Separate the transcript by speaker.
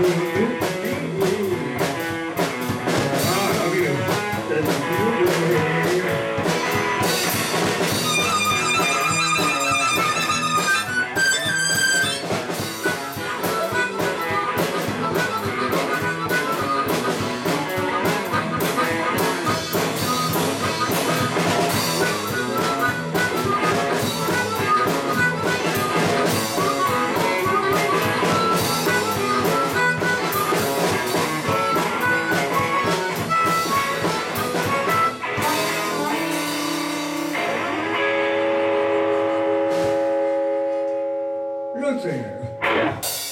Speaker 1: Música Singer.
Speaker 2: Yeah.